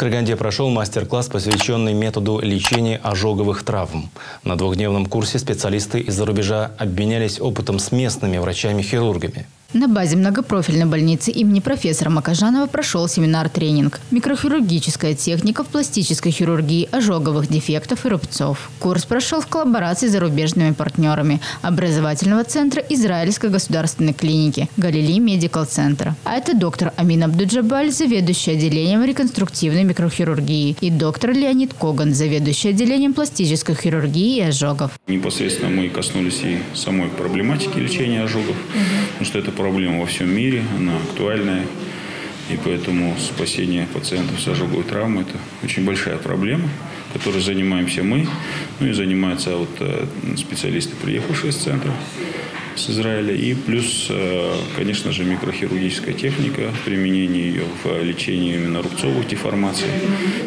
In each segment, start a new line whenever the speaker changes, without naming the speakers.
Караганде прошел мастер-класс, посвященный методу лечения ожоговых травм. На двухдневном курсе специалисты из-за рубежа обменялись опытом с местными врачами-хирургами.
На базе многопрофильной больницы имени профессора Макажанова прошел семинар-тренинг «Микрохирургическая техника в пластической хирургии ожоговых дефектов и рубцов». Курс прошел в коллаборации с зарубежными партнерами образовательного центра Израильской государственной клиники «Галилей Медикал Центр». А это доктор Амин Абдуджабаль, заведующий отделением реконструктивной микрохирургии, и доктор Леонид Коган, заведующий отделением пластической хирургии и ожогов.
Непосредственно мы коснулись и самой проблематики лечения ожогов, потому что это проблема во всем мире, она актуальная. И поэтому спасение пациентов с ожоговой травмой – это очень большая проблема, которой занимаемся мы, ну и занимаются вот э, специалисты, приехавшие из центра с Израиля. И плюс, э, конечно же, микрохирургическая техника, применение ее в лечении именно рубцовых деформаций,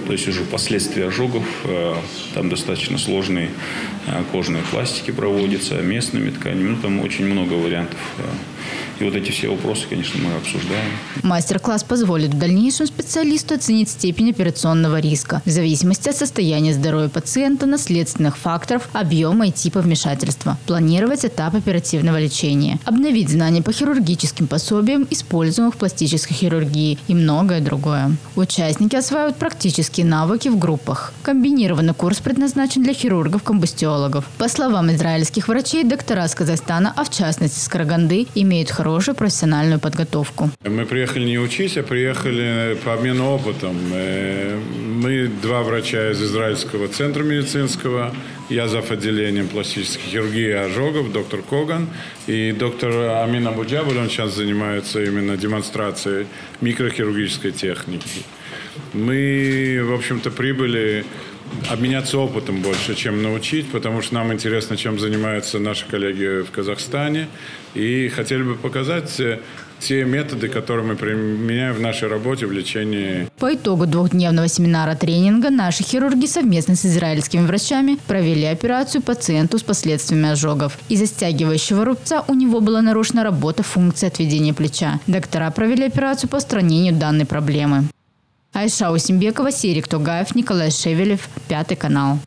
то есть уже последствия ожогов. Э, там достаточно сложные кожные пластики проводятся местными тканями. Ну, там очень много вариантов и вот эти все вопросы, конечно, мы обсуждаем.
Мастер-класс позволит в дальнейшем специалисту оценить степень операционного риска в зависимости от состояния здоровья пациента, наследственных факторов, объема и типа вмешательства, планировать этап оперативного лечения, обновить знания по хирургическим пособиям, используемых в пластической хирургии и многое другое. Участники осваивают практические навыки в группах. Комбинированный курс предназначен для хирургов-комбустиологов. По словам израильских врачей, доктора с Казахстана, а в частности с Караганды, имеют хорошую профессиональную подготовку.
Мы приехали не учить, а приехали по обмену опытом. Э, мы два врача из Израильского центра медицинского. Я зав. отделением пластической хирургии ожогов, доктор Коган. И доктор Амин Абуджабуль, он сейчас занимается именно демонстрацией микрохирургической техники. Мы, в общем-то, прибыли обменяться опытом больше, чем научить, потому что нам интересно, чем занимаются наши коллеги в Казахстане. И хотели бы показать э, те методы, которые мы применяем в нашей работе в лечении.
По итогу двухдневного семинара-тренинга наши хирурги совместно с израильскими врачами провели операцию пациенту с последствиями ожогов. Из-за стягивающего рубца у него была нарушена работа функции отведения плеча. Доктора провели операцию по устранению данной проблемы. Айша Усимбекова, Серик Тугаев, Николай Шевелев, Пятый канал.